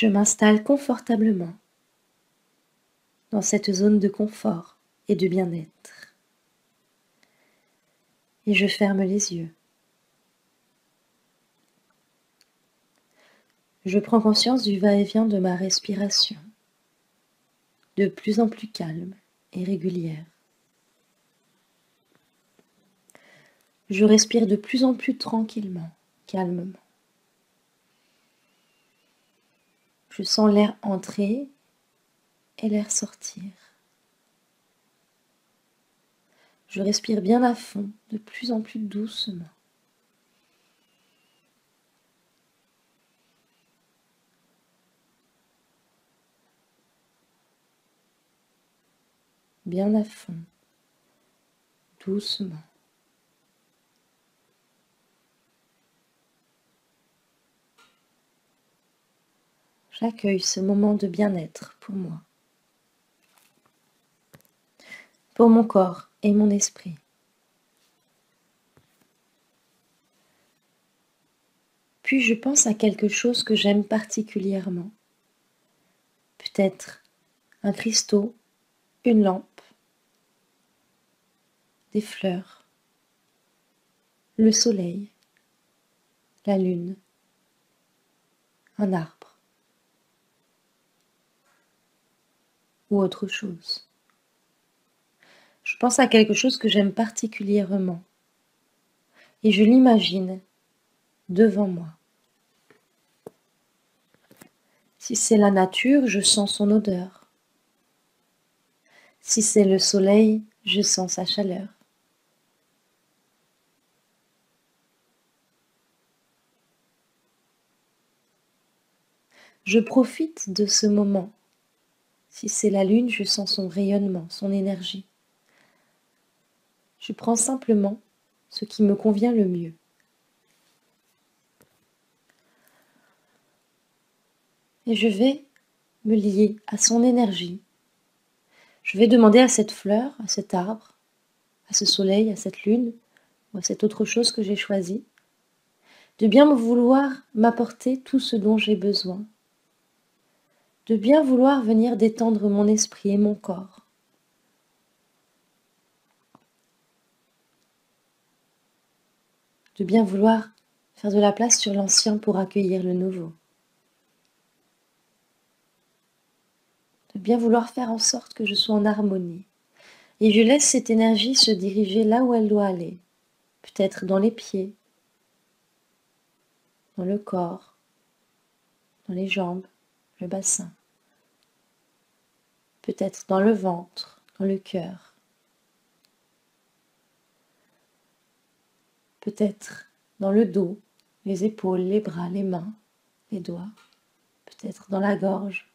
Je m'installe confortablement dans cette zone de confort et de bien-être. Et je ferme les yeux. Je prends conscience du va-et-vient de ma respiration, de plus en plus calme et régulière. Je respire de plus en plus tranquillement, calmement. Je sens l'air entrer et l'air sortir. Je respire bien à fond, de plus en plus doucement. Bien à fond, doucement. J'accueille ce moment de bien-être pour moi, pour mon corps et mon esprit. Puis je pense à quelque chose que j'aime particulièrement. Peut-être un cristaux, une lampe, des fleurs, le soleil, la lune, un arbre. Autre chose. Je pense à quelque chose que j'aime particulièrement et je l'imagine devant moi. Si c'est la nature, je sens son odeur. Si c'est le soleil, je sens sa chaleur. Je profite de ce moment si c'est la lune, je sens son rayonnement, son énergie. Je prends simplement ce qui me convient le mieux. Et je vais me lier à son énergie. Je vais demander à cette fleur, à cet arbre, à ce soleil, à cette lune, ou à cette autre chose que j'ai choisie, de bien vouloir m'apporter tout ce dont j'ai besoin de bien vouloir venir détendre mon esprit et mon corps. De bien vouloir faire de la place sur l'ancien pour accueillir le nouveau. De bien vouloir faire en sorte que je sois en harmonie. Et je laisse cette énergie se diriger là où elle doit aller. Peut-être dans les pieds, dans le corps, dans les jambes, le bassin peut-être dans le ventre, dans le cœur, peut-être dans le dos, les épaules, les bras, les mains, les doigts, peut-être dans la gorge,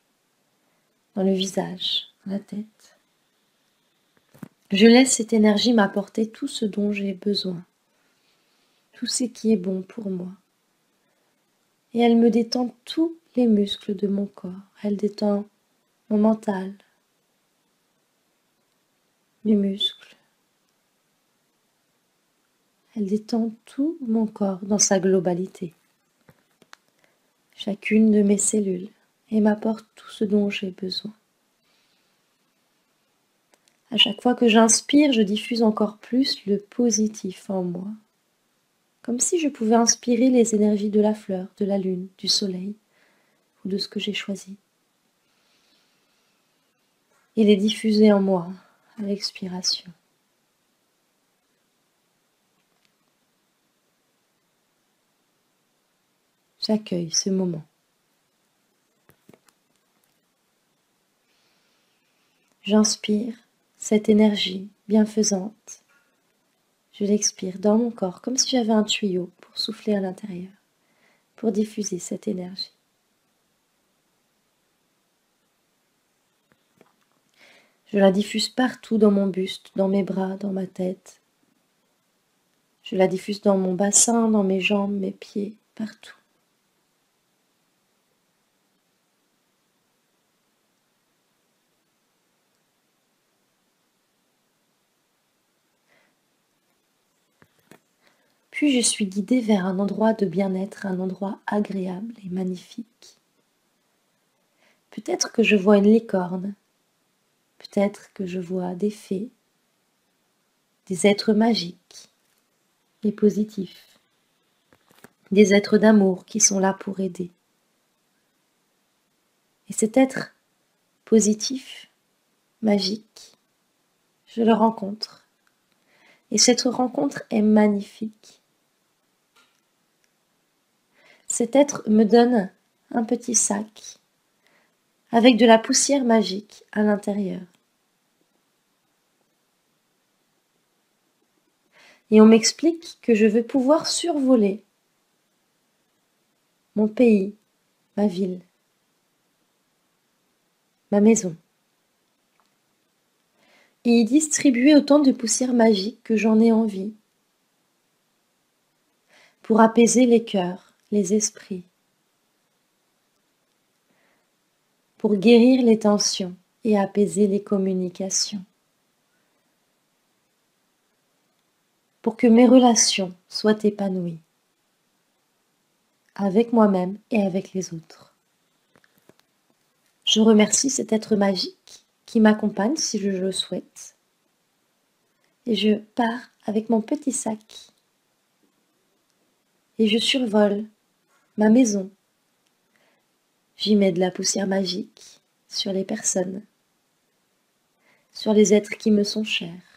dans le visage, dans la tête. Je laisse cette énergie m'apporter tout ce dont j'ai besoin, tout ce qui est bon pour moi. Et elle me détend tous les muscles de mon corps. Elle détend mon mental, mes muscles. Elle détend tout mon corps dans sa globalité, chacune de mes cellules, et m'apporte tout ce dont j'ai besoin. À chaque fois que j'inspire, je diffuse encore plus le positif en moi, comme si je pouvais inspirer les énergies de la fleur, de la lune, du soleil ou de ce que j'ai choisi. Il est diffusé en moi l'expiration. J'accueille ce moment. J'inspire cette énergie bienfaisante. Je l'expire dans mon corps comme si j'avais un tuyau pour souffler à l'intérieur, pour diffuser cette énergie. Je la diffuse partout dans mon buste, dans mes bras, dans ma tête. Je la diffuse dans mon bassin, dans mes jambes, mes pieds, partout. Puis je suis guidée vers un endroit de bien-être, un endroit agréable et magnifique. Peut-être que je vois une licorne, peut-être que je vois des fées, des êtres magiques et positifs, des êtres d'amour qui sont là pour aider. Et cet être positif, magique, je le rencontre. Et cette rencontre est magnifique. Cet être me donne un petit sac avec de la poussière magique à l'intérieur. Et on m'explique que je vais pouvoir survoler mon pays, ma ville, ma maison, et y distribuer autant de poussière magique que j'en ai envie, pour apaiser les cœurs, les esprits, pour guérir les tensions et apaiser les communications. Pour que mes relations soient épanouies avec moi-même et avec les autres. Je remercie cet être magique qui m'accompagne si je le souhaite. Et je pars avec mon petit sac. Et je survole ma maison, J'y mets de la poussière magique sur les personnes, sur les êtres qui me sont chers,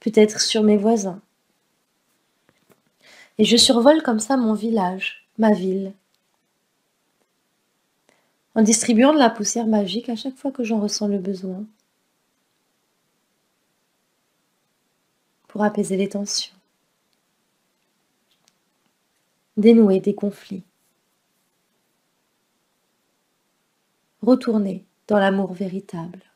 peut-être sur mes voisins. Et je survole comme ça mon village, ma ville, en distribuant de la poussière magique à chaque fois que j'en ressens le besoin, pour apaiser les tensions, dénouer des conflits. retourner dans l'amour véritable.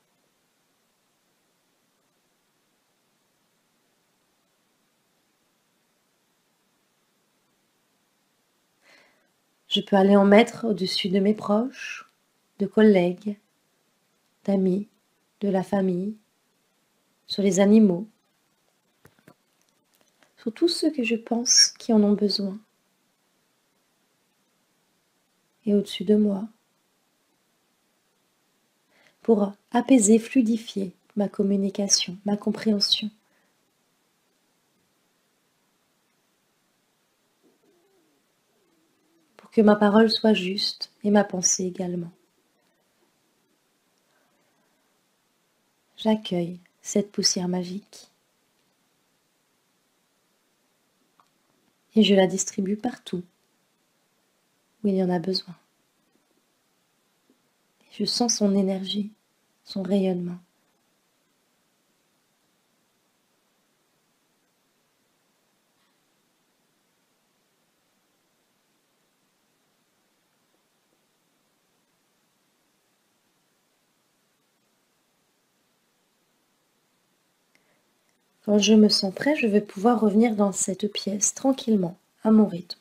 Je peux aller en mettre au-dessus de mes proches, de collègues, d'amis, de la famille, sur les animaux, sur tous ceux que je pense qui en ont besoin. Et au-dessus de moi, pour apaiser, fluidifier ma communication, ma compréhension. Que ma parole soit juste et ma pensée également. J'accueille cette poussière magique et je la distribue partout où il y en a besoin. Je sens son énergie, son rayonnement. Quand je me sens prêt, je vais pouvoir revenir dans cette pièce tranquillement, à mon rythme.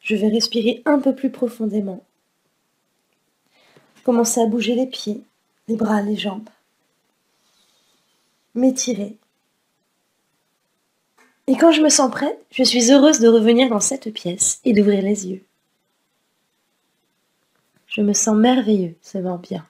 Je vais respirer un peu plus profondément Commencer à bouger les pieds, les bras, les jambes. M'étirer. Et quand je me sens prête, je suis heureuse de revenir dans cette pièce et d'ouvrir les yeux. Je me sens merveilleux, va bien.